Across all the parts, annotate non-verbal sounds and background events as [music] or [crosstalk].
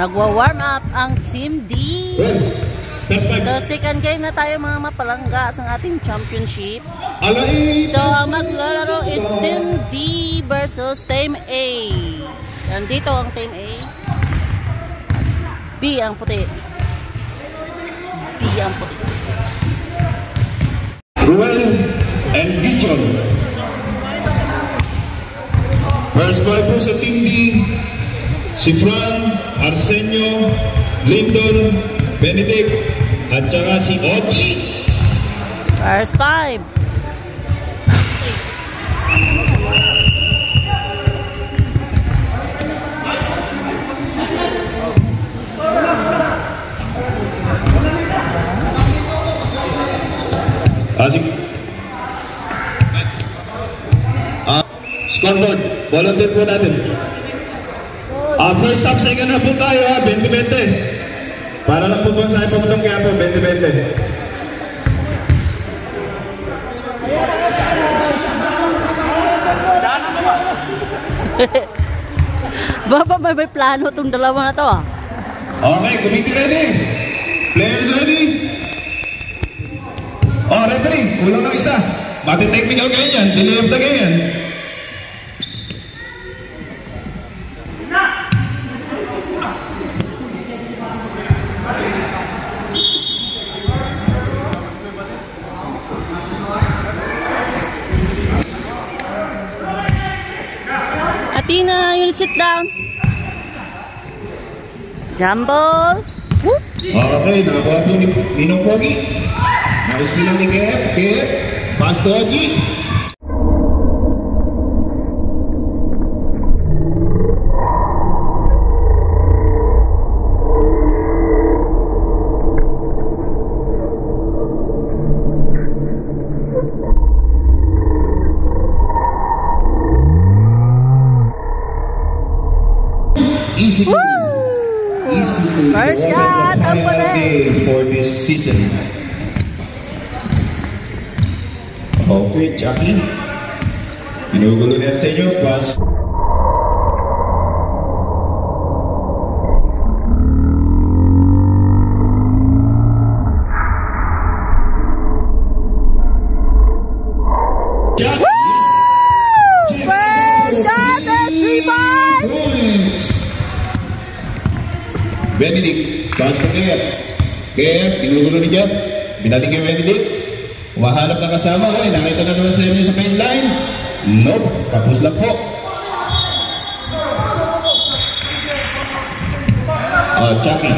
Nagwa-warm up ang Team D. So, second game na tayo mga mapalangga sa ating championship. So, ang maglalaro is Team D versus Team A. Nandito ang Team A. B ang puti. B ang puti. Ruel and Gijon. First five po sa Team D, si Fran, Arsenio, Lyndon, Benedict, at saka si Ochi. First five. Asik. Ah, scoreboard, volunteer po natin. Ah, first half, second half po tayo ha, 20-20. Para lang po po sa ipamutong kaya po, 20-20. Baba may, may plano itong dalawa na to ah. Okay, committee ready. Players ready. Oh, referee, kulang ng isa. Mati-technical kayo yan, delay of the game yan. You sit down. Jumble. Whoop. Okay, nakakuha po ni Ninong Pogi. Nais. Shot and three points. Points. Benedict, pass to Kev. Kev, ginugulo ni Jeff. Binaling kay Benedict. Umahanap ng kasama. Oy, nakita na naman sa inyo sa baseline. Nope, tapos lang po. Oh, Chucky.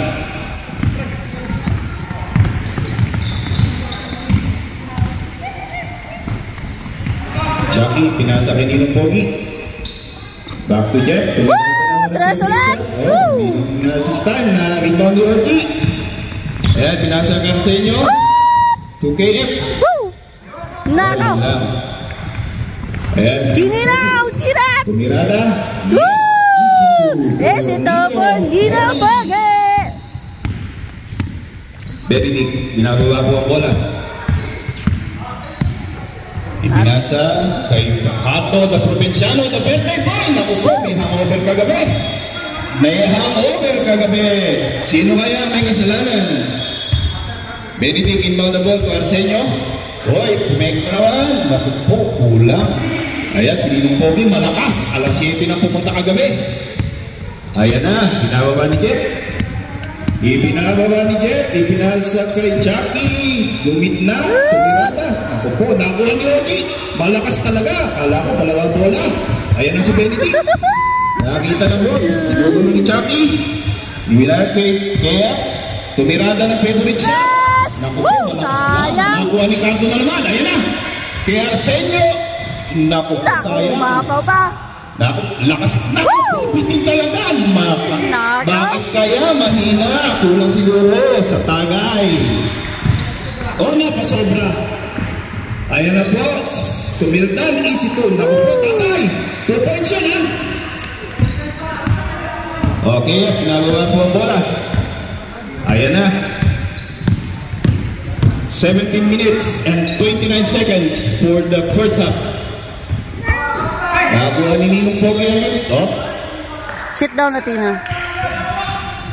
Chucky, pinasa kay Ninong Pogi. Back to Jeff. Tuloy Tres ulit! Oh, na assistant na rebound ni Orgi. Ayan, pinasa ka sa inyo. 2KF. Woo! Nakaw! Lang. Ayan, Tiniraw! Tirap! tumirada. Woo! Yes, Yes, ito po, ginabagay! Benedict, binababa po ang bola. Ipinasa kay Hato, the Provinciano, the birthday boy. Naku po, may hangover kagabi. May hangover kagabi. Sino kaya may kasalanan? Benedict inbound the ball to Arsenio. Hoy, pumek na naman. Naku po, kulang. Ayan, si Ninong Pogi, malakas. Alas 7 na pumunta kagabi. Ayan na, binababa ni Jet. Ibinababa ni Jet, ipinasa kay Jackie. Dumit na, tumirata. Ako po, nakuha ni Oji. Malakas talaga. Kala ko dalawang bola. Ayan na si Benedict. Nakakita na po, ginugulo ni Jackie. Ibinababa kay Kea. Tumirada ng favorite shot. Yes! Naku po, malakas! Nakuha ni Cardo na naman. Ayan na. Kay Arsenio. Naku, Naku, sayang. umapaw pa! Naku, lakas na. Pitin talaga. Naka. Bakit kaya mahina? Kulang siguro sa tagay. O na, pasobra. Ayan na po. Tumildan, easy to. Naku po, tagay. Two points yan, ha? Okay, pinagawa po ang bola. Ayan na. 17 minutes and 29 seconds for the first half. Nakakuha ni Ninong Pogi. Oh, Sit down, Athena.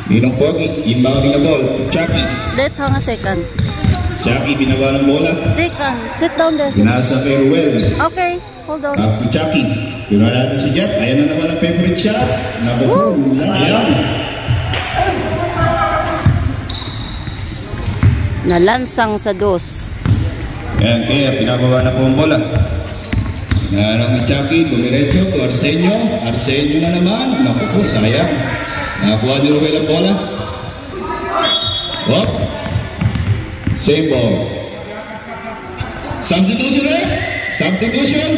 Ninong Pogi, inbounding na ball. Chucky. Let hang a second. Chucky, binawa ng bola. Second. Sit down there. Pinasa kay Ruel. Okay, hold on. Up to Chucky. Pinuha natin si Jeff. Ayan na naman ang favorite shot. Naku po, ayan. Nalansang sa dos. Ayan, kaya pinababa na po ang bola. Naharap ni Chucky, dumiretso to Arsenio. Arsenio na naman. Naku po, sayang. Nakakuha ni Ruel ang bola. Hop. Same ball. Substitution eh? Substitution.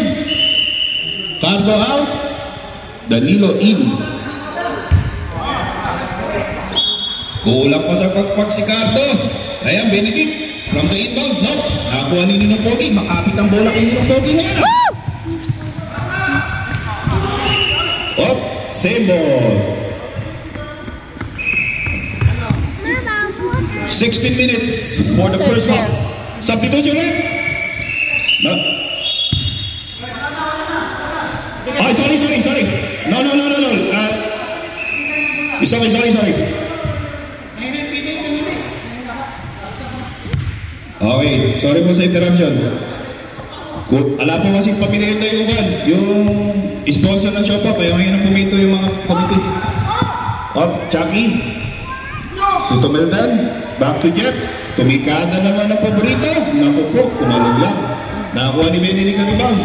Cardo out. Danilo in. Kulang pa sa pagpag si Cardo. Ayan, Benedict. From the inbound. No. Nakakuha ni Ninong Pogi. Makapit ang bola kay Ninong Pogi ngayon. ah. Hop. Same ball. 16 minutes for the first half. Substitution eh? No. Ay, sorry, sorry, sorry. No, no, no, no, no. Uh, sorry, sorry, sorry. Okay, sorry po sa interruption. Ala po kasi pamilya tayo kan, yung sponsor ng Shoppa, kaya ngayon ang pumito yung mga committee. Oh, Chucky. Tutumeldan. Back to Jeff. Tumikada naman ang paborito. Naku po, kumalog lang. Nakakuha ni Benny ni Caribang.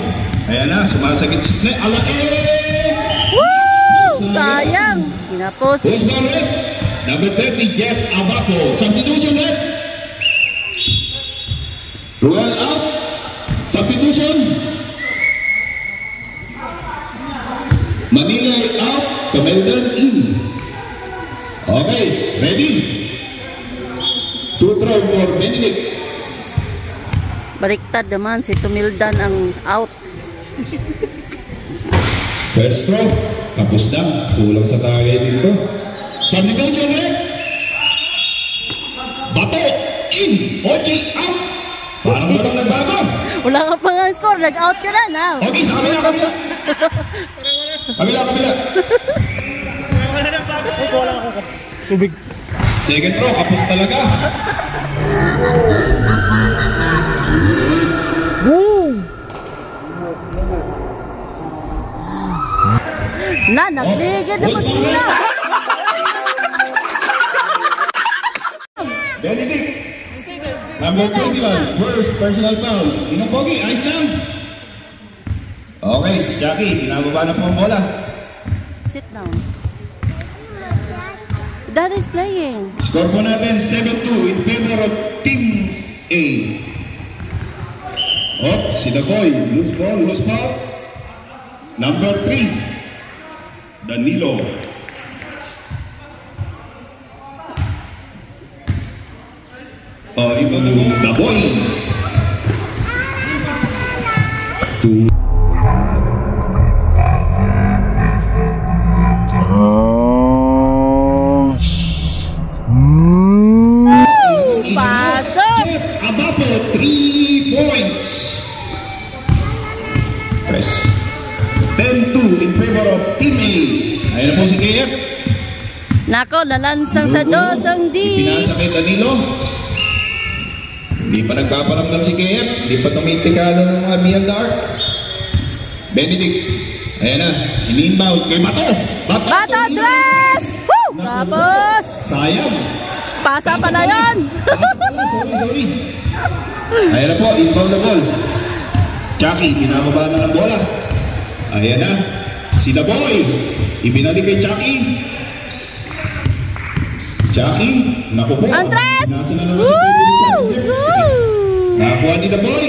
Ayan na, sumasagit si Ala eh! Woo! Sayang! Pinapos. Who's man red? Number 30, Jeff Abaco. Substitution red. Ruel out. Substitution. Manila out. Cameldan in. Okay, ready? Two throw for Benedict. Baliktad naman si Tumildan ang out. First throw. Tapos na. Kulang sa target dito. Substitution red. Bato. In. OJ out. Parang [laughs] walang nagbago. Wala ka pa nga score. Nag-out ka na now. Okay, sa kabila, kabila. [laughs] kabila, kabila. Tubig. Second throw, kapos talaga. Na, nagligid na po sila. Benedict. Number 21, first personal foul. Inong Pogi, ayos lang. Okay, si Jackie, pinababa na po ang bola. Sit down. Dad is playing. Score po natin 7-2 in favor of Team A. Oh, si Dagoy, loose ball, loose ball. Number 3, Danilo. Oh, ito na Dagoy. Two. Pasok! Abapo, 3 points. Press. 10-2 in favor of Team A. Ayan na po si KF. Nako, nalansang sa dos ang D. Pinasa kay Danilo. Pa nagpaparamdam si KF. Hindi pa tumitikala ng mga arc. Benedict. Ayan na. In-inbound kay Bato. Bato. Bata dress! Woo! Tapos, Sayang. pasa pa na yun. sorry, sorry. Ayan na po, inbound na ball. Chucky, pinababa na ng bola. Ayan na, si The Boy. Ibinalik kay Chucky. Chucky, naku po. Andres! Nasa na naman sa pwede Nakakuha ni The Boy.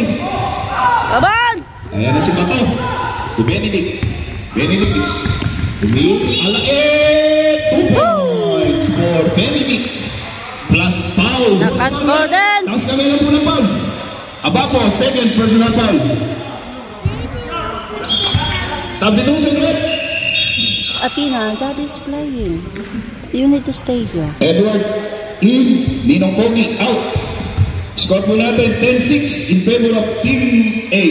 Kaban! Ayan na si Bato. Si Benedict. Benedict. Tumiyot. Ala eh! Two points for Benedict. Plus foul. Nakascore din. Tapos kami lang po ng foul. Aba po, second personal foul. Substitution ulit. Athena, Dad is playing. You need to stay here. Edward in. Ninong Kogi out. Score po natin 10-6 in favor of Team A.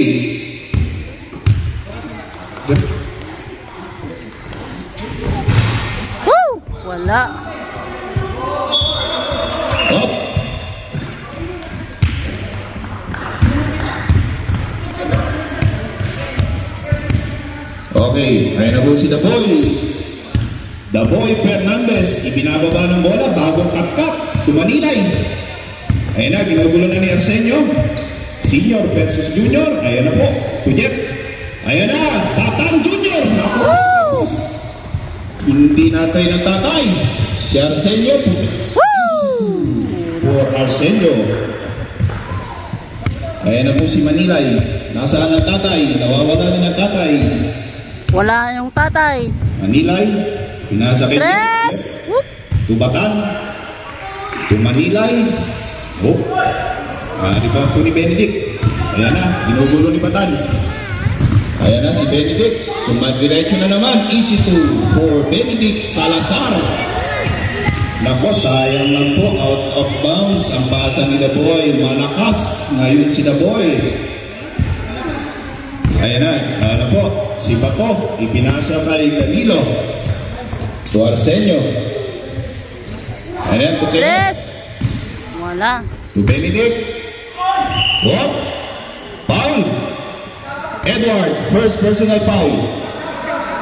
Woo! Wala. Up. Okay, ayun na po si The Boy. The Boy Fernandez, ibinababa ng bola, bagong kakap, tumaninay. Ayun na, ginugulo na ni Arsenio. Senior versus Junior, ayun na po, Tujet. Ayun na, Batang Junior. Naku, hindi natin natatay. Si Arsenio, for Arsenio. Ayan na po si Manilay. Nasaan ang tatay? Nawawala din ang tatay. Wala yung tatay. Manilay, pinasakit Tres! Whoop! Tubatan, Tumanilay, oh, kari ba po ni Benedict? Ayan na, ginugulo ni Batan. Ayan na si Benedict, sumadiretso na naman, easy to for Benedict Salazar. Nako, sayang lang po, out of bounds ang pasa ni The Boy. Malakas ngayon si The Boy. Ayan na, ano po, si Bato, ipinasa kay Danilo. To Arsenio. Ayan, to Kevin. Tres! Wala. Benedict. What? Foul. Edward, first personal foul.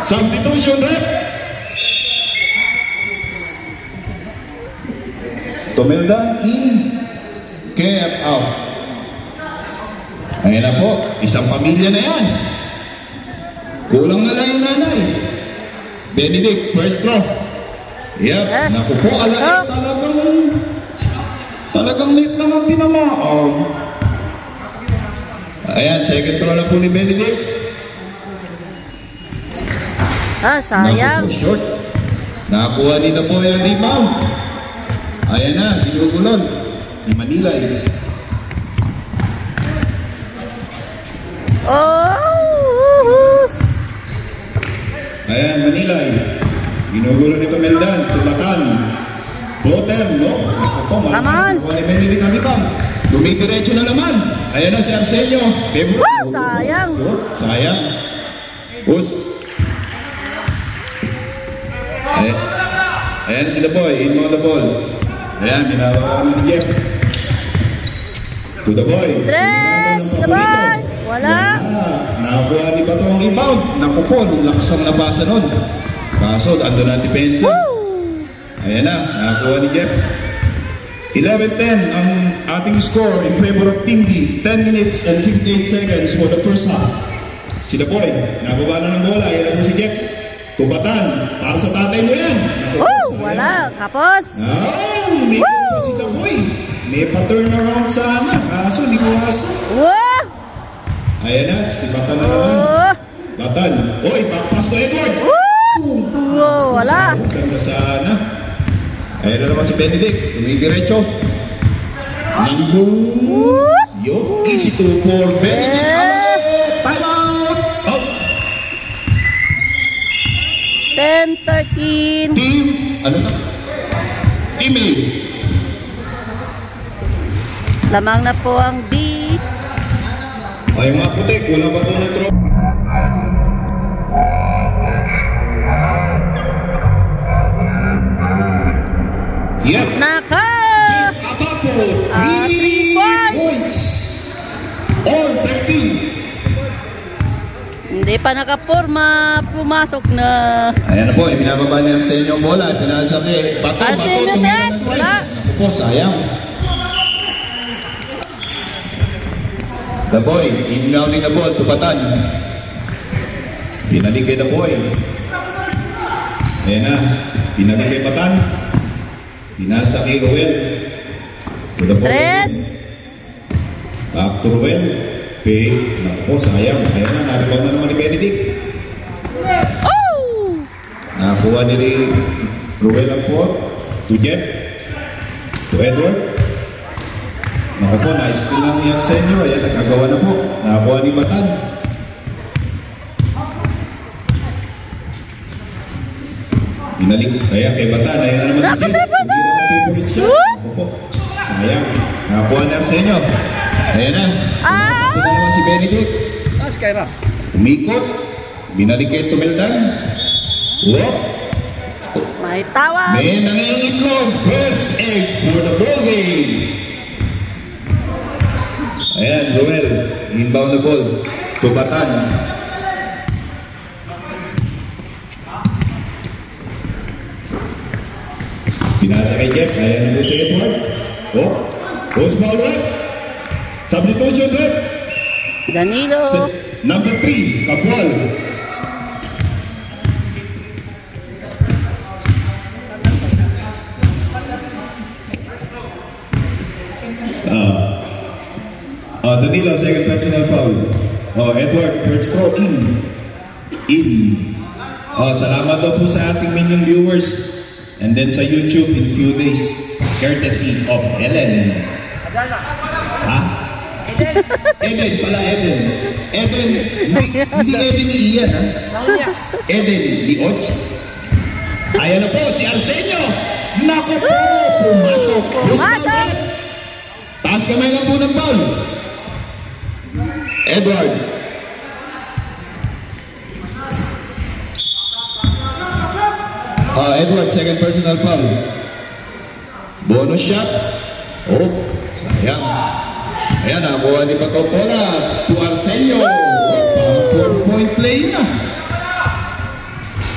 Substitution rep. Tumelda in. Kept out. Ayan na po, isang pamilya na yan. Kulang na lang yung nanay. Benedict, first throw. Yep, Yes. naku po, ala, Up. talagang Talagang late naman tinamaan. Ayan, second throw na po ni Benedict. Ah, sayang. Naku short. Nakakuha ni na po yung rebound. Ayan na, dinugulon. Ni Manila eh. Oh! Ayan, Manila eh. Ginugulo ni Kameldan, Tubatan. Floater, no? Naku po, malakas. Ni Benedict ang rebound. Dumidiretso na naman. Ayan na si Arsenio. Wah, sayang. Sayang. Bus. Ayan. Ayan si The Boy. In mo the ball. Ayan, binawa ni Jeff. To The Boy. Tres! The Boy! Wala. Ah, nakakuha ni Bato ang rebound. Naku po, lakas ang nabasa nun. Kaso, ando na depensa. Woo! Ayan na, nakakuha ni Jeff. 11-10 ang ating score in favor of Team D. 10 minutes and 58 seconds for the first half. Si The Boy, nababa na ng bola. Ayan na po si Jeff. Tubatan, para sa tatay mo yan. Woo! Wala. Kapos. Ah, may pa si The Boy. May pa-turn around sana. Kaso, di ko asa. Woo! Ayan na, si Batan na naman. Oh! Batan. Oy, backpass to Edward. Woo! Woo! Wala. Ganda sana. Ayan na naman si Benedict. Tumidiretso. Nanggo. Yo, easy to for Benedict. Eh. Time out. Oh, 10, 13. team. Ano na? Team A. Lamang na po ang D. Ay, mga putik. Wala ba ito na throw? Yep. Naka! Abapo, Ah, three three points. points. All 13. Hindi pa nakaporma. Pumasok na. Ayan na po, ibinababa niya sa inyo ang bola. Pinasabi, bato, bato, Tres, ng wala. Ako po, sayang. The boy, inbounding the ball to Batan. Pinalik kay the boy. Ayan na, pinalik kay Batan. Pinasa kay Ruel. Tres. Back to Ruel. Okay, naku po, sayang. Ayan na, naribaw na naman ni Benedict. Oh! Nakakuha ni Ruel ang po. To Jeff. To Edward. Naku po, na-steal lang niya sa inyo. Ayan, nagkagawa na po. Nakakuha ni Batan. Inalik. Ayan, kay Batan. Ayan na naman si. Nakatriple Hindi na favorite po. Sayang. Nakakuha niya sa inyo. Ayan na. Ah! Ito na naman si Benedict. Ah, Skyra. Umikot. Binalik kay Tumeldan. Whoop. May tawag. May nangingitlog. First Ayan, Ruel. Inbound na ball. Tubatan. Pinasa kay Jeff. Ayan na po si Edward. Oh. Post ball rep. Substitution rep. Danilo. Se- Number 3, Kapual. Ah, uh, Danilo, second personal foul. Oh, Edward, third straw in. In. Oh, salamat daw po sa ating minion viewers. And then sa YouTube in few days. Courtesy of Ellen. Ha? Eden pala, Eden. Eden, hindi, hindi [laughs] Eden ni Ian, ha? Eden Leon. Ayan na po, si Arsenio. Naku po, pumasok. Pumasok! Taas kamay lang po ng foul. Edward. Ah, Edward, second personal foul. Bonus shot. Oh, sayang. Ayan, nakuha ni Patopola to Arsenio. Four-point play na.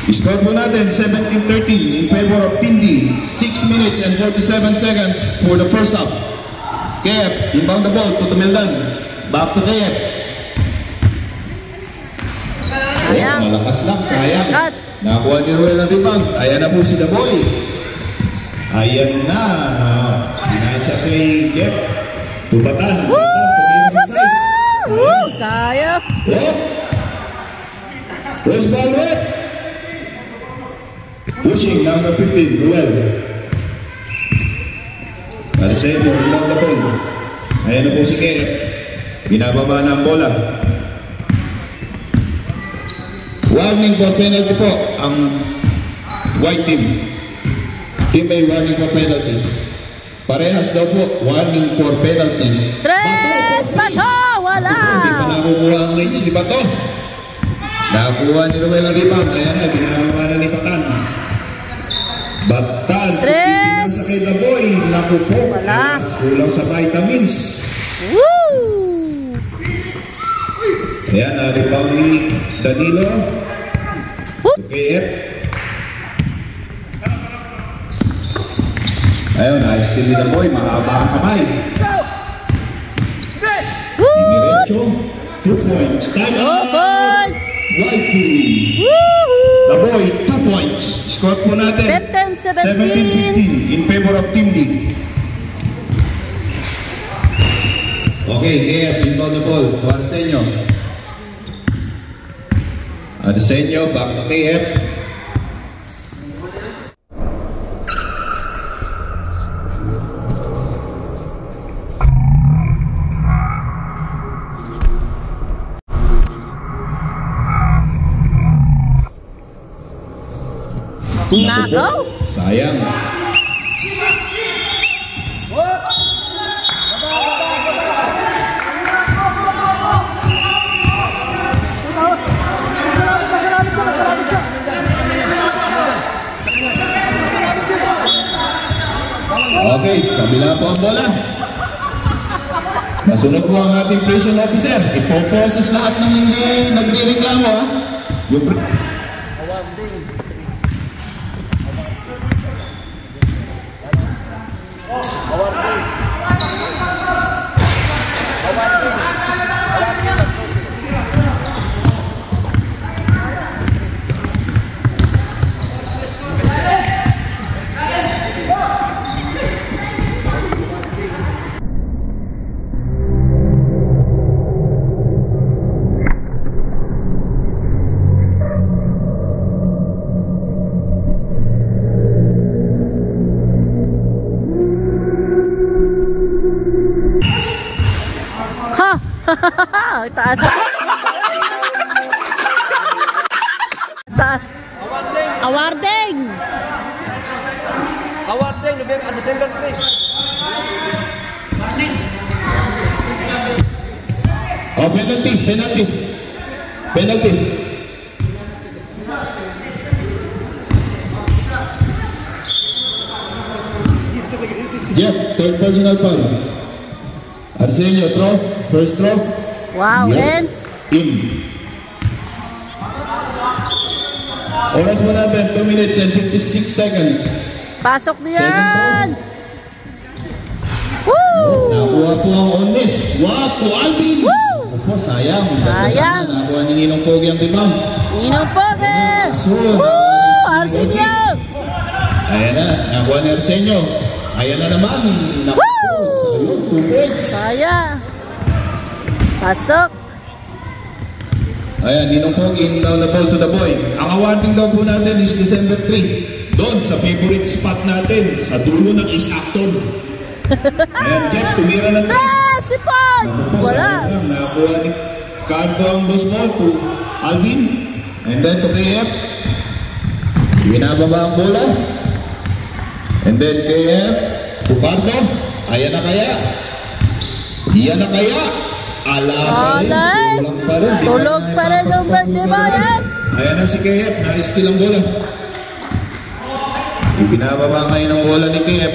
Score po natin 17-13 in favor of Tindi. 6 minutes and 47 seconds for the first half. Kep, inbound the ball to Tumildan. Back to Kep. Sayang. Malakas lang, sayang. Lakas. Nakuha ni Ruel ang rebound. Ayan na po si The Boy. Ayan na. Pinasa kay Kep. Tubatan. Tubatan. Tumira sa side. Woo! Sayang. Oh! Rose ball red. Pushing number 15, Ruel. Marcelo, rebound the ball. Ayan na po si Kep. Binababa na ang bola. Warning for penalty po ang white team. Team A warning for penalty. Parehas daw po, warning for penalty. Tres! Bato! Wala! Hindi pa nakukuha ang range ni Bato. Nakuha ni Ruel ang rebound. Ayan na, binababa na ni Batan. Batan, Tres. sa kay The Boy. Naku po, Wala. kulang sa vitamins. Woo! Ayan, na rebound ni Danilo. KF. Ayun, ayos din ni The Boy. Mahaba ang kamay. Diniretso. Two points. Time out! boy! White team. The boy, two points. Score po natin. 17-17. 17-15 in favor of Team D. Okay, KF, inbound the ball to Arsenio. Arsenio, back to KF. Nako! Sayang. Okay, kabila po ang bola. Nasunod po ang ating prison officer. Ipoposes lahat ng hindi nagre-reklamo ha. Yung Taas. Taas. Awarding! Awarding, November, December 3. Oh, penalty, penalty. Penalty. Jeff, third personal foul. Arsenio, throw. First throw. Wow, and In. Oras mo natin, 2 minutes and 56 seconds. pasok Second yan! Woo! Nakuha po ang onis. Wow, Alvin. Woo! Opo, sayang. Sayang. Nakuha ni Ninong Pogi ang rebound. Ninong Poge! Asul. Woo! Arsenio! Ayan na, nakuha ni Arsenio. Ayan na naman. Naku, Woo! sayang, two points. Saya! Pasok! Ayan, Ninong Pogi, now the ball to the boy. Ang awating daw po natin is December 3. Doon, sa favorite spot natin, sa dulo ng East Acton. Ayan, Jeff, tumira ng tres. Ah! Si Pog! Wala! Nakuha ni Cardo ang loose ball to Alvin. And then to KF. Binababa ang bola. And then KF to Cardo. Ayan na kaya. Iyan na kaya. Alay! Tulog pa rin. Yung birthday mo yan! Ayan na si KF. Na-steal ang bola. Ibinababa ngayon ang bola ni KF.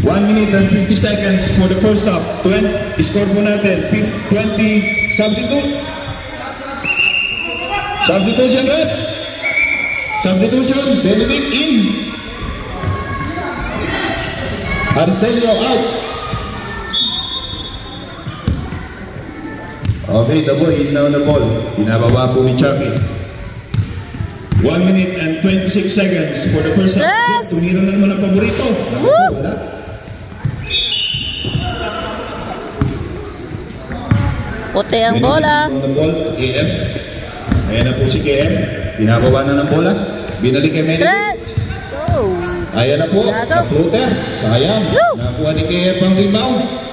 1 minute and 50 seconds for the first half. 20, score mo natin. 20, substitute. Substitution, Red. Substitution, Benedict in. Arcelio out. Okay, the boy in now the ball. Binababa po ni Chucky. 1 minute and 26 seconds for the first half. Yes! Tumira na naman ang paborito. Woo! Puti ang bola! The ball, KF. Ayan na po si KF. Binababa na ng bola. Binalik kay. Red! Go! Ayan na po. Floater. Sayang. Woo! Nakuha ni KF ang rebound.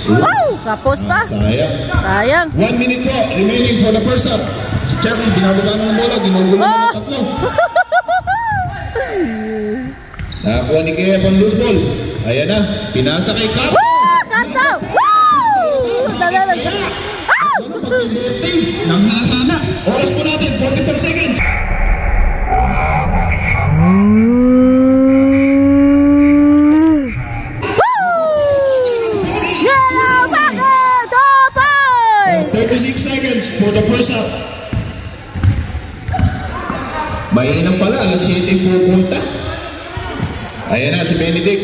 Sus. Wow! Kapos pa! Sayang. Sayang! One minute po remaining for the first half. Si Chucky, binababa na ng bola. Ginugulo na Ah! ng tatlo. [laughs] Nakakuha ni KF ang loose ball. Ayan na. Pinasa kay Cap. Woo! Kanto! Woo! Ano pag-birthday? Nanghihina. Oras po natin, 44 seconds. Half. Mainam pala, alas 7 pupunta. Ayan na si Benedict.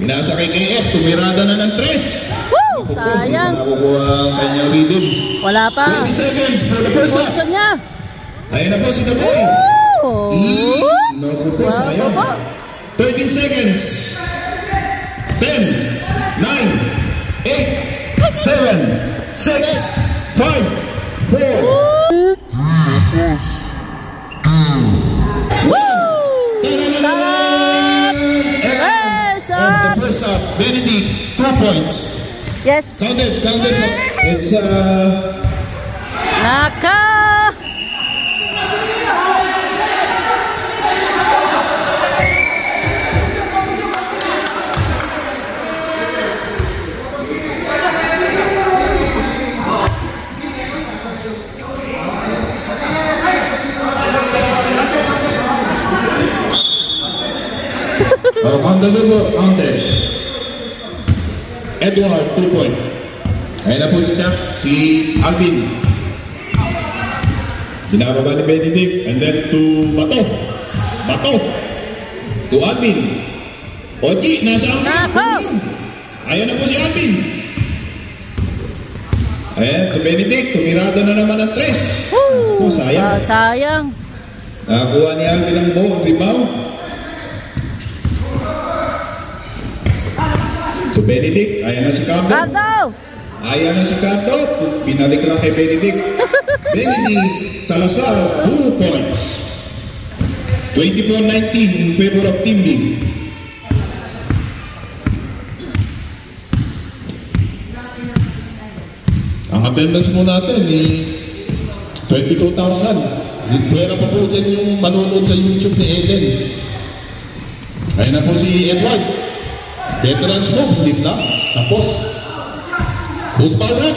Pinasa kay KF, tumirada na ng 3. Woo! Sayang! Nakukuha ang kanyang rhythm. Wala pa! 20 seconds for the first. Gusto niya! Ayan na po si The Boy. Woo! Naku po, sayang. pa. 13 seconds. 10, 9, 8, 7, 6, 5, 4, Woo! And Yes, of the first half, Benedict, two points. Yes! Counted, counted. It's uh, Naka! Uh, counted, counted. Edward, two points. Ayan na po si Chuck, si Alvin. Binababa ni Benedict, and then to Bato. Bato. To Alvin. Oji, nasa Alvin. Nako! Ayan na po si Alvin. Ayan, to Benedict, tumirado na naman ang tres. Woo! Oh, sayang. Ah, sayang! Nakakuha ni Alvin ang ball, rebound. Benedict, ayan na si Cardo. Kanto! Ayan na si Cardo, binalik lang kay Benedict. [laughs] Benedict Salazar, 2 points. 24-19 in favor of Team League. Ang attendance mo natin eh, 22,000. Pwera pa po dyan yung manonood sa YouTube ni Eden. Ayun na po si Edward. Veterans mo, hindi lang. Tapos. Usman red.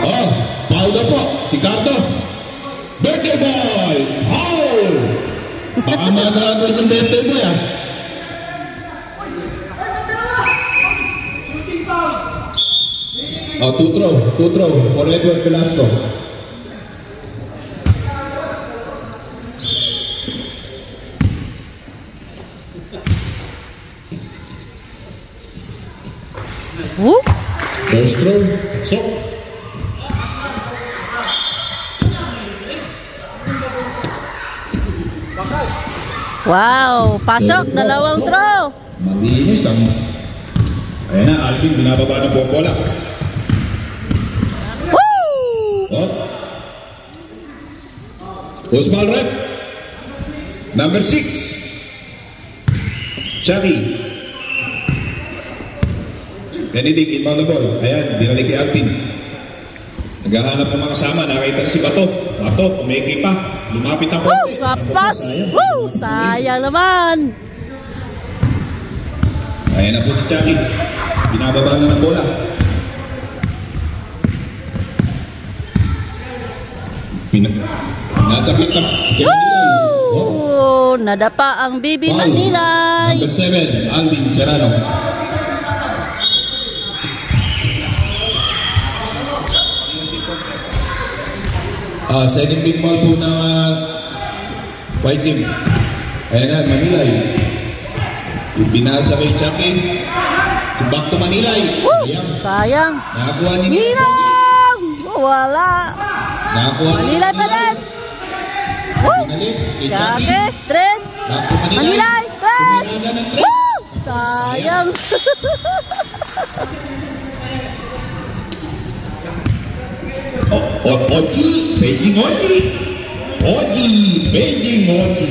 Oh, foul na po. Si Cardo. Birthday boy. Foul. Baka mag-graduate ng birthday boy ah. Oh, two throw, two throw for Edward Velasco. First throw, so. Wow! Pasok! Dalawang throw! Malinis ang... Ayan na, Alvin, binababa na po ang bola. Woo! Oh. Who's ball rep? Number six. Chucky. Benedict, ball. Ayan, binalik kay Alvin. Naghahanap ng mga kasama, nakita na si Bato. Bato, umeki pa. Lumapit ang Woo! konti. Kapas! Sayang. Woo! Sayang naman! Ayan na po si Chucky. Binababa na ng bola. Pinag... Nasa. Oh. Woo! Nadapa ang Bibi Foul. Manilay! Number 7, Alvin Serrano. Ah, second big ball po ng ah, white team. Ayan na, Manilay. Binasa kay Chucky. Back to Manilay. Sayang. Sayang! Nakakuha ni Ninang! Wala! Nakakuha ni Manilay pa din! Chucky. Tres! Back to Manilay. Manilay! Tres! Sayang! [laughs] Oji, Beijing Oji. Oji, Beijing Oji.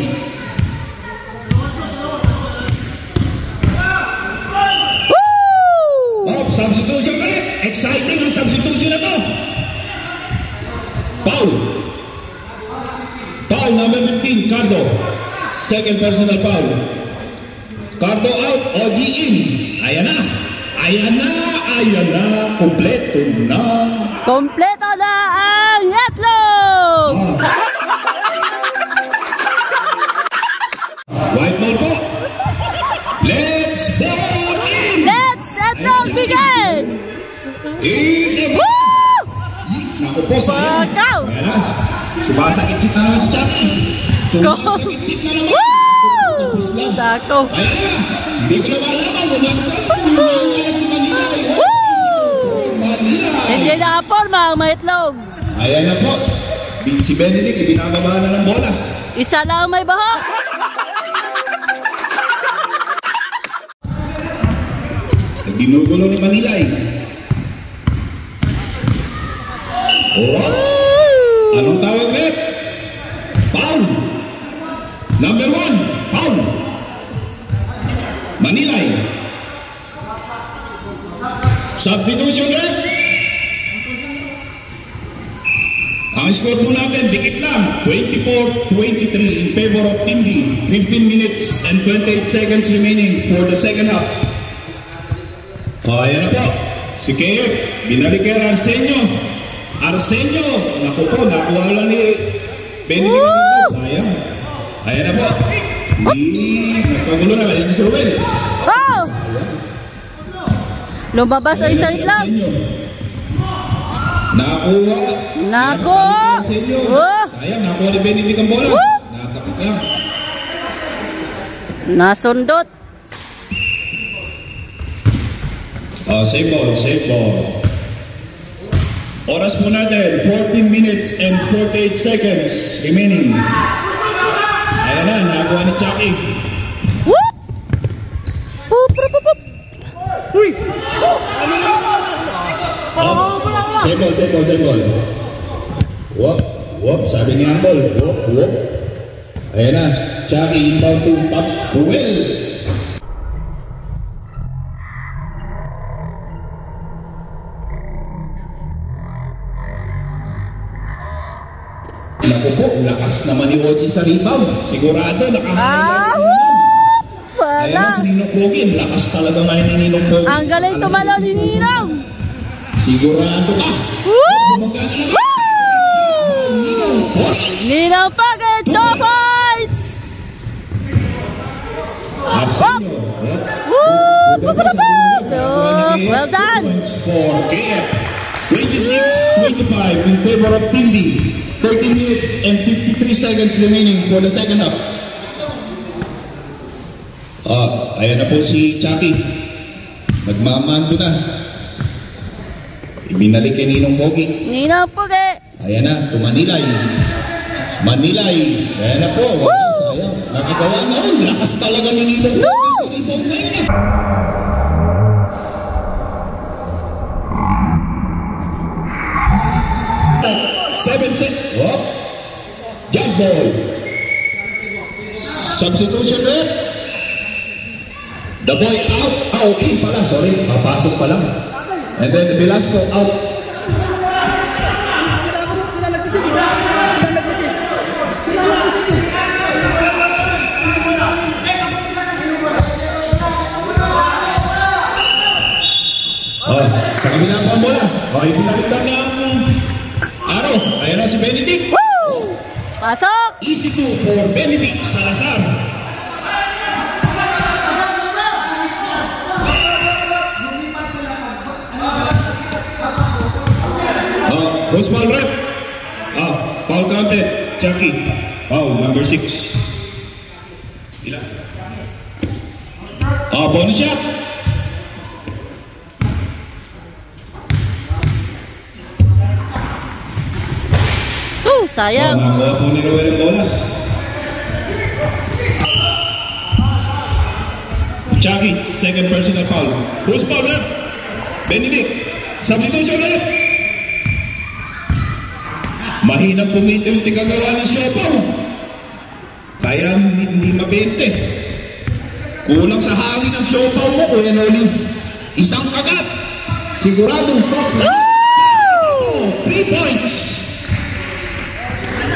Woo! Oh, substitution ulit. Exciting ang substitution na to. Foul. Foul number 15, Cardo. Second personal foul. Cardo out, Oji in. Ayan na. Ayan na, ayan na. Kompleto na. Kompleto Woo! Naku po, sayang. Bakaw! Ayan na. Sumasakit-sit na naman si Chucky. Sumasakit-sit na naman. Woo! Dako! Ayan na. Hindi ko na nasaan kumaya na si Manila. Manila. Hindi nakaporma ang may itlog. Ayan na po. Si Benedict, ibinababa na ng bola. Isa lang ang may baho. Ginugulo ni Manila eh. Oh, anong tawag rep? Foul. Number one, foul. Manilay. Substitution rep. Ang score po natin, dikit lang. 24-23 in favor of Team D. 15 minutes and 28 seconds remaining for the second half. O, na po. Si Kep, binalik kay Arsenio. Arsenio, naku po, nakuha lang ni ng goal. Sayang. Ayan na po. Hindi, nagkagulo na. Ayan si Ruben. Oh! Lumabas ang isang itlog. Nakuha. Arsenio. Oh! Sayang, nakuha ni ang bola. Oh! Nakapit lang. Nasundot. Oh, save ball, save ball. Oras po natin, 14 minutes and 48 seconds remaining. Ayan na, nakuha ni Chucky. Whoop! Poop, poop, poop. Oh, ball, save ball. Whoop, whoop, sabi ni Ambol. Whoop, whoop. Ayan na, Chucky inbound to Pop Ruel. Lakas naman ni Oji sa rebound. Sigurado, Ah, nakahanap. whoop! Ayan na Wala. si Ninong Pogi, lakas talaga ngayon ni Ninong Pogi. Ang galing tumalo ni Ninong. Sigurado ka. Woo! Ninong Pogi. Ninong Pagod, two points! Woo! Oh, well done! Points for KF. 26-25 in favor of Tindi. 13 minutes and 53 seconds remaining for the second half. Ah, ayan na po si Chucky. Nagmamando na. Ibinalik kay Ninong Pogi. Nino Pugi! Ayan na, tumanilay. Manilay. Ayan na po. Wala, sayang. Nakagawa na rin. Lakas talaga ni Ninong Pogi sa rebound na ah. Whoop. Jump ball. Substitution red. The boy out. Oh, in pala. Sorry. Papasok pa lang. And then Velasco out. Oh, sa kabila po ang bola. Oh, itinalitan ng araw. Ayan na si Benedict. Woo! Pasok! Easy to for Benedict Salazar. Oh, Rose ball rep. Oh, foul counted. Chucky. Foul number six. Ilan? Oh, bonus shot. Sayang! nakuha po ni ang bola. Chucky, second personal foul. Bruce foul rep. Benedict, substitution rep. Mahinang pumito yung tigagawa ng Siopaw. Kaya hindi, mabente. Kulang sa hangin ng Siopaw mo, Kuya Noli. Isang kagat. Siguradong soft na. Three points.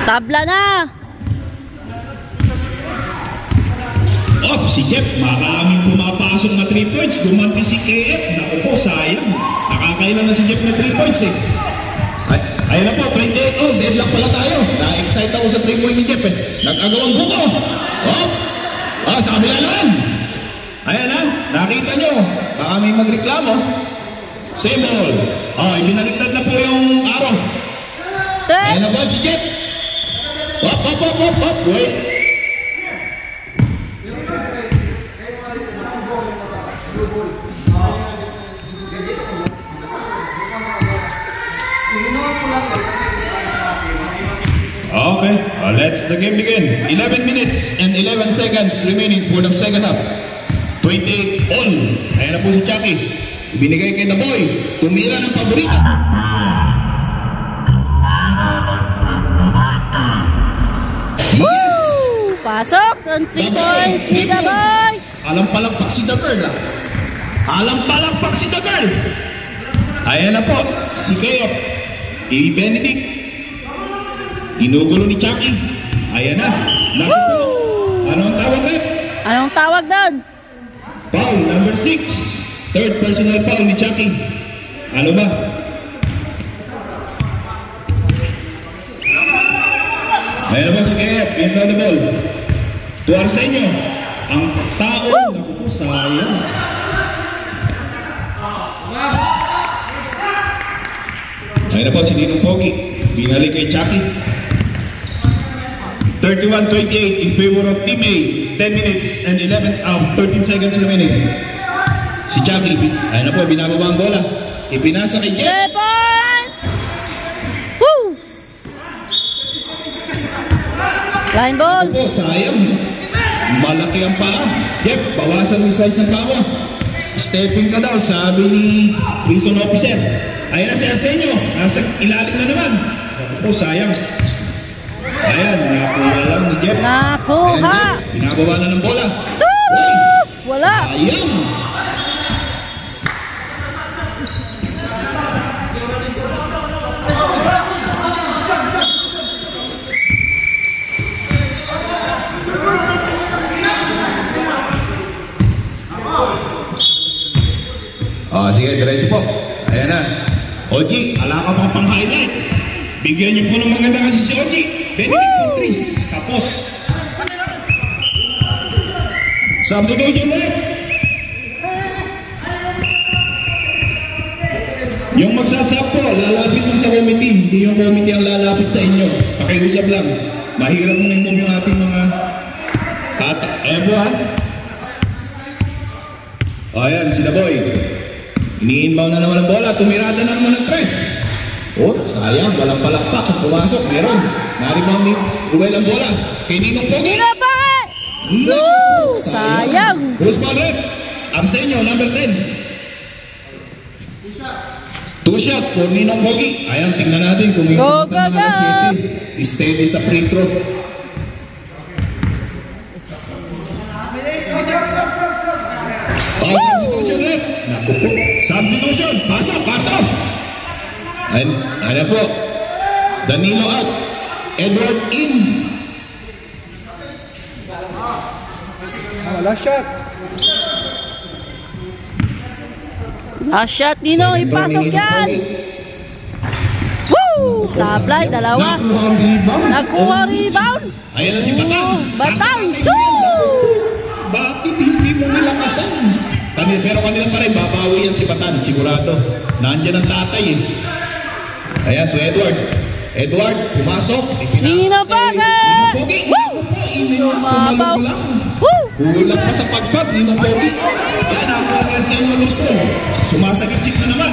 Tabla na! Op, si Jeff, maraming pumapasok na 3 points. Gumanti si KF. Naku po, sayang. Nakakailan na si Jeff na 3 points eh. Ay, ayun na po, 28. Oh, deadlock pala tayo. Na-excite ako sa 3 point ni Jeff eh. Nag-agawang buko. Op! Ah, sa kabila naman. Ayan na, nakita nyo. Baka may magreklamo. Same ball. Oh, ibinaliktad na po yung araw. Ayan na po si Jeff. Hop, hop, hop, hop, hop. Wait. Okay, uh, let's the game begin. 11 minutes and 11 seconds remaining for the second half. 28 all. Ayan na po si Chucky. Ibinigay kay The Boy. Tumira ng paborito. Pasok! Ang 3 points ni The Boy! Alam palagpak si The Girl ah. Alam palagpak si The Girl. Ayan na po, si Keo. I Benedict. Ginugulo ni Chucky. Ayan na. Naku po. Ano ang tawag rep? Anong tawag doon? Foul number 6. Third personal foul ni Chucky. Ano ba? Ayan na po si Keo. Pinta the ball. To Arsenio. Ang tao. Naku po, sayang. Ayan na po si Ninong Pogi. Binalik kay Chucky. 31-28 in favor of Team A. 10 minutes and 11, uh, 13 seconds remaining. Si Chucky, ayan na po, binababa ang bola. Ipinasa kay Jeff. Line ball! Po, sayang. Malaki ang paa. Jeff, bawasan mo yung size ng paa. Stepping ka daw, sabi ni prison officer. Ayan na si Arsenio. Nasa ilalim na naman. Ako po, sayang. Ayan, nakuha lang ni Jeff. Nakuha! Ayan, Jeff, binababa na ng bola. Wala! Sayang. Ah, sige, diretso po. Ayan na. Oji, ala ka pa pang highlights. Bigyan niyo po ng maganda kasi si Oji. Benedict Contris. Tapos. Subdivision left. Yung magsasapo, lalapit lang sa committee. Hindi yung committee ang lalapit sa inyo. Pakiusap lang. Mahirap mo na yung ating mga tata. Po ha. O ayan, si Boy. Ini-inbound na naman ang bola. Tumirada na naman ng tres. Oh, sayang. Walang palakpak. Pumasok. Meron. Naribound ni Ruel ang bola. Kay Ninong Pogi. Pa! No! Sayang! Who's ball red? Arsenio, number 10. Two shot for Ninong Pogi. Ayan, tingnan natin kung may Go, go, alas go! 7. Steady sa free throw. Oh, substitution red. Naku po. Substitution. Pasok, kato. Ayan, ayan po. Danilo out. Edward in. Ah, last shot. Last shot, Ninong. Ipasok yan! Woo! Sablay, dalawa. Nakuha rebound. Ayan na si Batang. Batang, shoot! Bakit hindi mo nilakasan? Kani, pero kanila pa rin, babawi yan si Batan, sigurado. Nandiyan ang tatay eh. Ayan, to Edward. Edward, pumasok. Ipinasok Nino kay Pogi! Nino Pogi. Woo! Inilak, Tumabaw. tumalog lang. Kulang pa sa pagpag, Nino Pogi. Yan ang mga sa inyo gusto. Sumasagip na naman.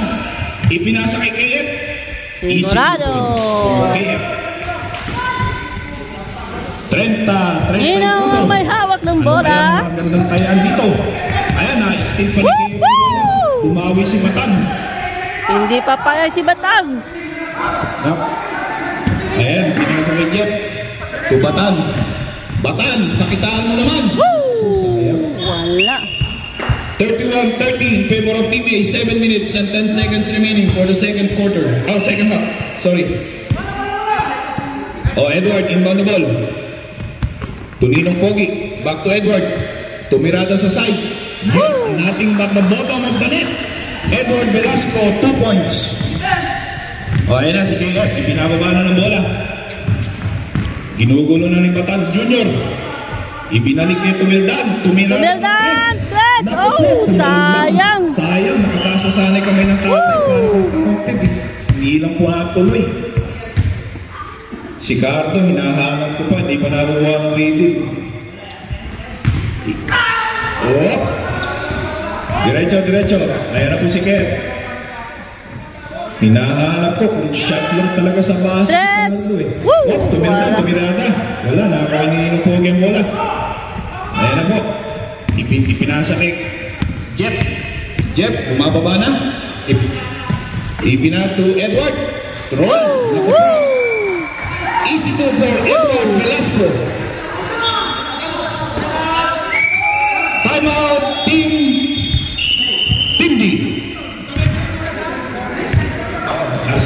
Ipinasa kay KF. Sigurado. KF. 30, 30. Ninong may hawak ng bola. Ano magandang tayaan dito. Ayan na, still pa Woo! ni Woo! Bumawi si Matan. Hindi papayag si Batang. Yup. Ayan, kay Jeff. To Batan. Batan, pakitaan mo naman. Woo! Wala. 31-13 in favor of PBA. 7 minutes and 10 seconds remaining for the second quarter. Oh, second half. Sorry. Oh, Edward, inbound the ball. To Ninong Pogi. Back to Edward. Tumirada sa side. Yun, nothing but the bottom of the net. Edward Velasco, 2 points. Oh, ayan na si KF. Ipinababa na ng bola. Ginugulo na ni Batan Junior. Ibinalik niya Tumildan. Tumirada. ng Tumildan. Naku Oh, sayang. Sayang, nakataas na sana kamay ng tatay. Woo! Parang counted eh. Hindi lang po natuloy. Si Cardo, hinahanap ko pa, hindi pa nakuha ng reading. Oh! Diretso, diretso. Ayan na po si Ken. Hinahanap ko kung shot lang talaga sa base. si Tres! Eh. Woo! Oh, tumirada, Wala. tumirada. Wala, nakakainin ng pogi ang bola. Ayan na po. Ipin, ipinasa kay Jeff. Jeff, bumababa na. Ip, ipina to Edward. Roll. Naku po. Easy to for Edward Velasco.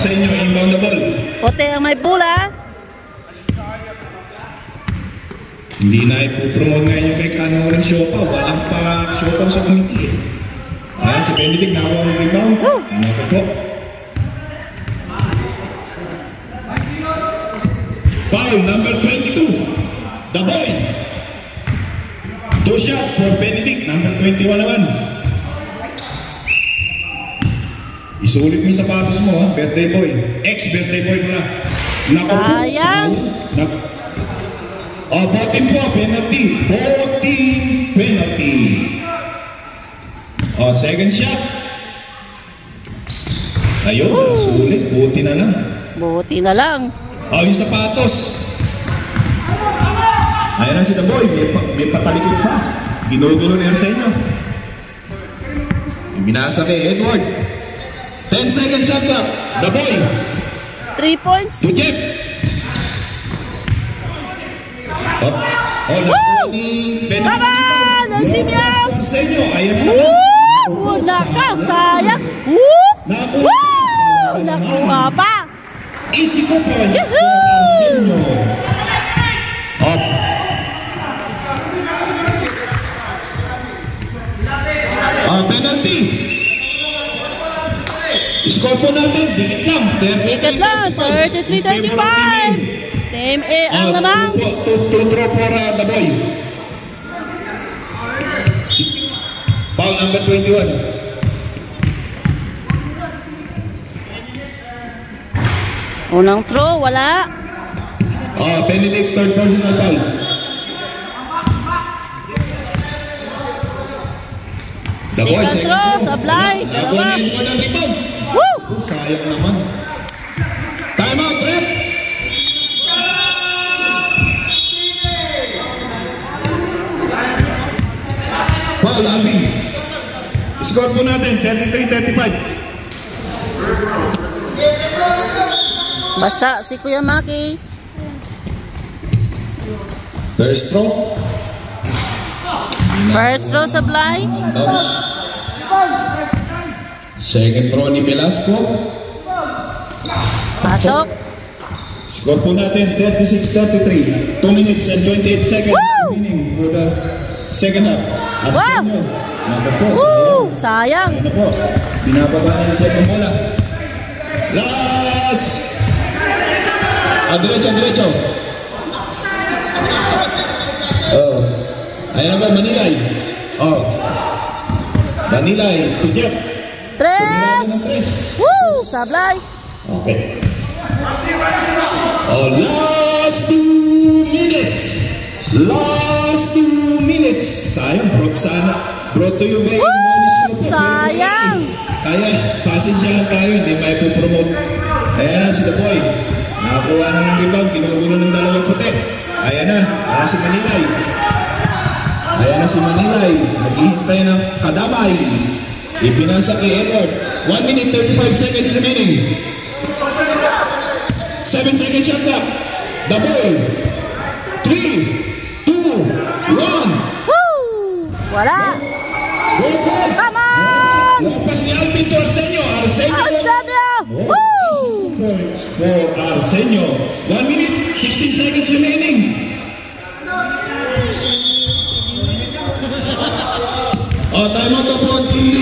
Arsenio inbound the ball. Puti ang may bola. Hindi na ipopromote ngayon yung kay Kano ng Siopa. Walang pa Siopa sa committee eh. Ayan, si Benedict nakuha ng rebound. Naku po. Foul number 22. The boy. Two shot for Benedict. Number 21 naman. Isulit mo yung sapatos mo ha. Birthday boy. Ex-birthday boy mo na. Naku po. Sayang. Naku. Oh, voting po, penalty. Voting penalty. Oh, second shot. Ayun, sulit. Buti na lang. Buti na lang. Oh, yung sapatos. Ayan na si The Boy. May, pa- may patalikod pa. Ginugulo na sa inyo. Binasa kay Edward. 10 second shot clock. The Boy. Three points. To Jeff. Oh, oh Benedict. Taban! Ang simyaw! Sa inyo, ayan na. Woo! Naka, sayang. Woo! Woo! Nakuha pa. Easy po po. Yahoo! Arsenio. Up. Ah, penalty. Score po natin, dikit lang. Ikat lang, 33-35. Team A ang lamang. Throw for the boy. Foul number 21. Unang throw, wala. Oh, Benedict, third personal foul. Second throw, sablay. Ni Edward ang rebound. Sayang naman. Time out, ref! Foul, Alvin. Score po natin, 33-35. Basa si Kuya Maki. First throw. First throw, sablay. Bounce. Second throw ni Velasco. Pasok. Score po natin, 36-33. 2 minutes and 28 seconds Woo! remaining for the second half. At Wow! number po, Woo! Sayang. Ayun na po, binababa na natin ang bola. Last! Ah, diretso, diretso. Oh. Ayun na po, Manilay. Oh. Manilay, Jeff. Tres. Woo! Sablay. Okay. Oh, last two minutes. Last two minutes. Sayang, brought sana. Brought to you by! Monis. Sayang. Kaya, pasensyahan tayo, hindi may po-promote. Ayan na si The Boy. Nakakuha na ng rebound, kinugulo ng dalawang puti. Ayan na, ayan si Manilay. Ayan na si Manilay. Naghihintay ng kadamay. Ipinasa kay Edward. 1 minute 35 seconds remaining. 7 seconds shot clock. The Boy. 3, 2, 1. Woo! Wala. Go, go! Come on! Lampas ni Alvin to Arsenio. Arsenio. Arsenio! Woo! Points for Arsenio. 1 minute, 16 seconds remaining. Oh, time out na po ang Team D.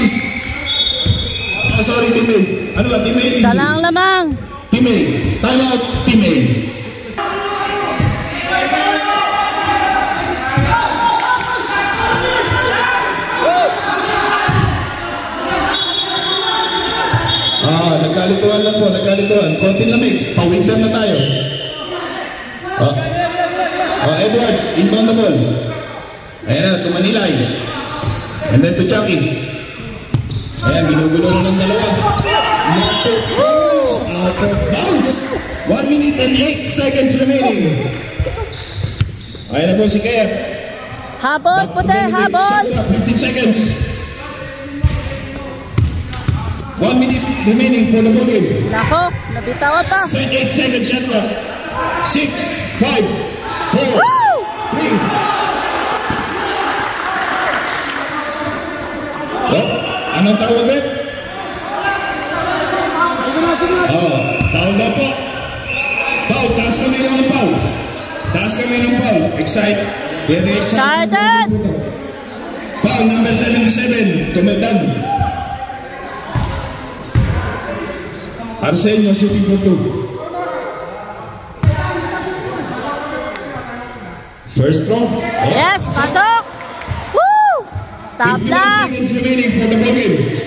Oh, sorry, A. Ano ba, D? Salang lamang. A. Time out, A. Ah, nagkalituhan lang po, nagkalituhan. Konting lamig, pa-winter na tayo. Ah. Ah, Edward, inbound the ball. Ayan na, to Manilay. And then to Chucky. Ayan, ginugulo na ng dalawa. Not to out of bounds. 1 minute and 8 seconds remaining. Ayan na po si Kaya. Habol, puti, habol. 15 seconds. 1 minute remaining for the ball game. Nako, nabitawan pa. Set 8 seconds shot clock. 6, 5, 4, Woo! 3. Anong tawag ulit? Oh, foul daw po. Foul, taas kami ng foul. Taas kami ng foul. Excite. Very excited. Excited. Number 77, Tumeldan. Arsenio shooting for two. First throw. Yes, pasok. Woo! 51 Tabla. seconds remaining for the ball game.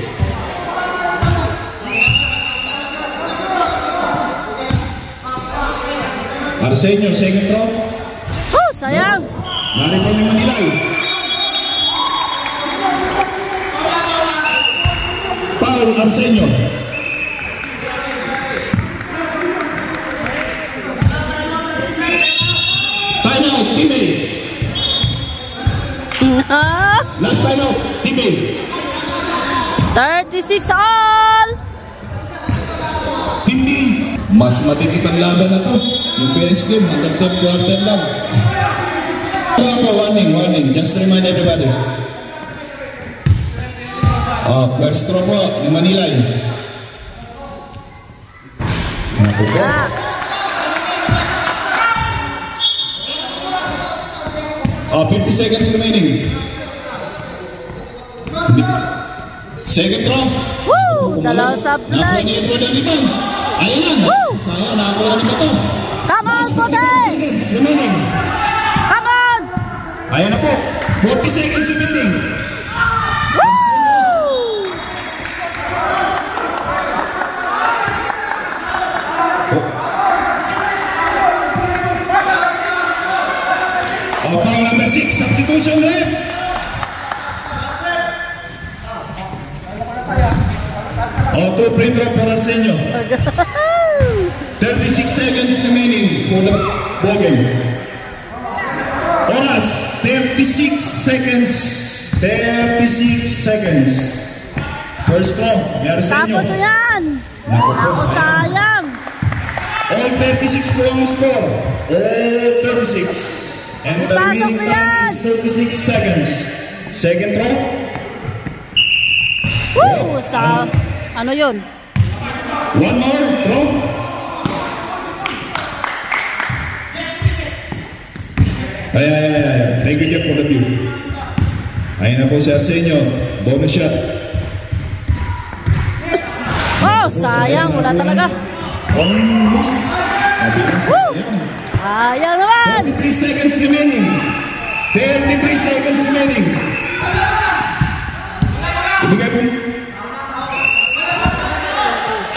Arsenio, second throw. Woo! Sayang. Narito ni Manilay. Paul Arsenio. Time out, team Team A. 36 all. Hindi. Mas matitip ang laban na to. Yung parents game, hanggang third quarter lang. Po, warning, warning. Just remind everybody. Oh, first throw po ni Manilay. Ako po. Ah, Oh, 50 seconds remaining. Second round. Woo! Dalaw sa blood. Ayun lang. Woo! Nakuha ito. Come on, Remaining. Come on! Na po. 40 seconds remaining. Opang number Woo! free throw for Arsenio. 36 seconds remaining for the ball game. Oras, 36 seconds. 36 seconds. First throw, may Arsenio. Tapos na yan. Naku po, Ako sayang. All 36 po ang score. All 36. And the remaining time is 36 seconds. Second throw. Woo! Sa, ano yun? One more throw. Ay, ay, ay, ay. Thank you, Jeff, for the view. Ayun na po si Arsenio. Bonus shot. Oh, sayang. Wala talaga. Mabilis. Woo! Ayan. Naman. 33 seconds remaining. 33 seconds remaining. Ibigay mo.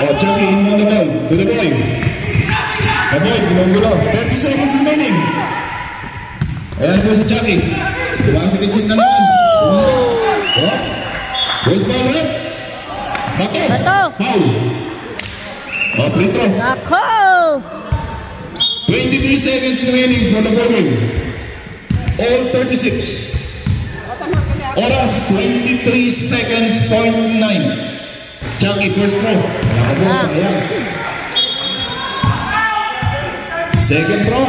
Oh, Chucky, in on the ball. To the boy. The boy, gulong-gulo. 30 seconds remaining. Ayan po si Chucky. Sumasakitin na naman. Oh. Boys ball, right? Bato. Bato. Foul. Oh, free throw. Nako! 23 seconds remaining for the game. All 36. Oras 23 seconds point 9. Chucky first throw. Wala po, sayang. Second throw.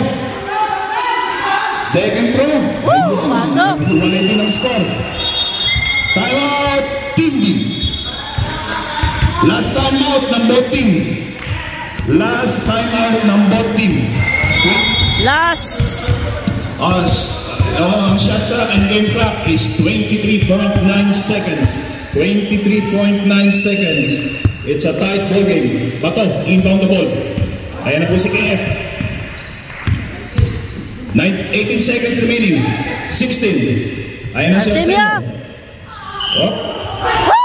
Second throw. Woo! Pasok. Wala din ang score. Time out. Last time out ng both team. Last time out ng both team. Last. Uh, uh, shot clock and game clock is 23.9 seconds. 23.9 seconds. It's a tight ball game. Bato, inbound the ball. Ayan na po si KF. Nine, 18 seconds remaining. 16. Ayan na si. Arsenio. Oh,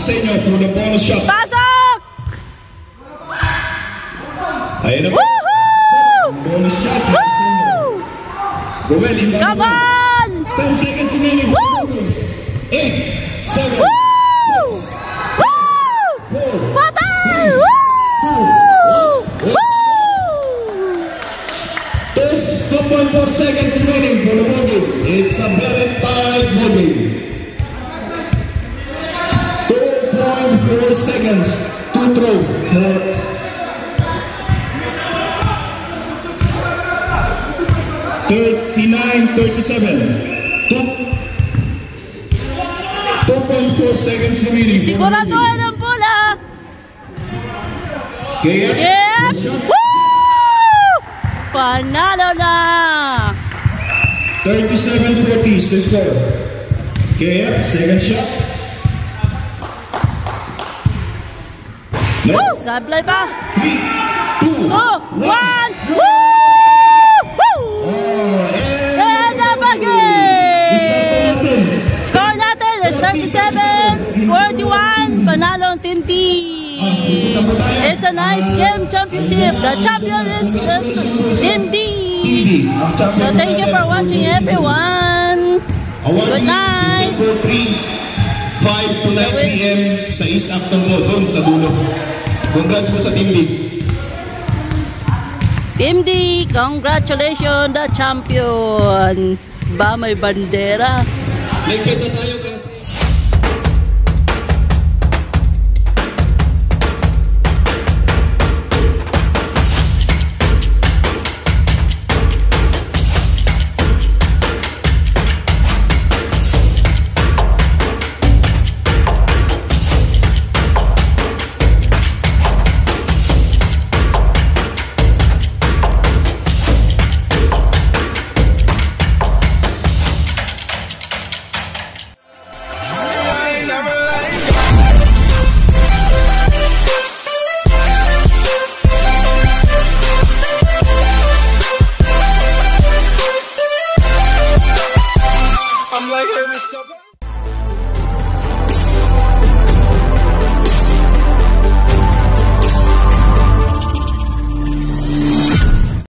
Arsenio for the bonus shot. Woo! Sablay pa! Three, two, Oh! One! Woo! Woo! Oh, and And the score natin. Is 37-41. Panalo ang Team D. It's a nice game championship. The champion is Team D. So thank you for watching everyone. Good night. December 3, 5 to 9 p.m. sa East Acton Road, doon sa dulo. Congrats po sa Team D. Team D, congratulations the champion. Ba may bandera? Nagpeta tayo kasi.